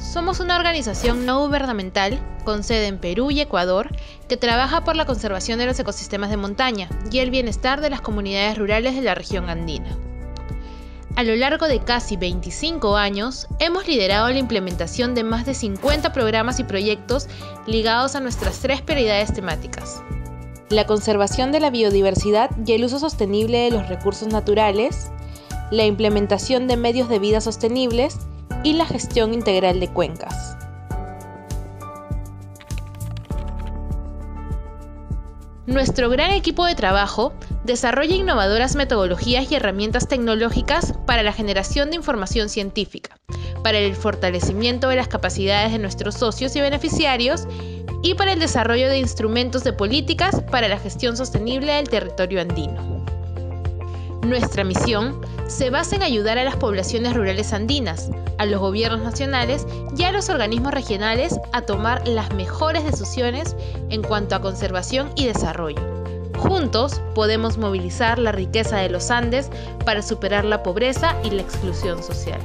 somos una organización no gubernamental con sede en Perú y Ecuador que trabaja por la conservación de los ecosistemas de montaña y el bienestar de las comunidades rurales de la región andina. A lo largo de casi 25 años, hemos liderado la implementación de más de 50 programas y proyectos ligados a nuestras tres prioridades temáticas. La conservación de la biodiversidad y el uso sostenible de los recursos naturales, la implementación de medios de vida sostenibles y la gestión integral de cuencas. Nuestro gran equipo de trabajo desarrolla innovadoras metodologías y herramientas tecnológicas para la generación de información científica, para el fortalecimiento de las capacidades de nuestros socios y beneficiarios y para el desarrollo de instrumentos de políticas para la gestión sostenible del territorio andino. Nuestra misión se basa en ayudar a las poblaciones rurales andinas, a los gobiernos nacionales y a los organismos regionales a tomar las mejores decisiones en cuanto a conservación y desarrollo. Juntos podemos movilizar la riqueza de los Andes para superar la pobreza y la exclusión social.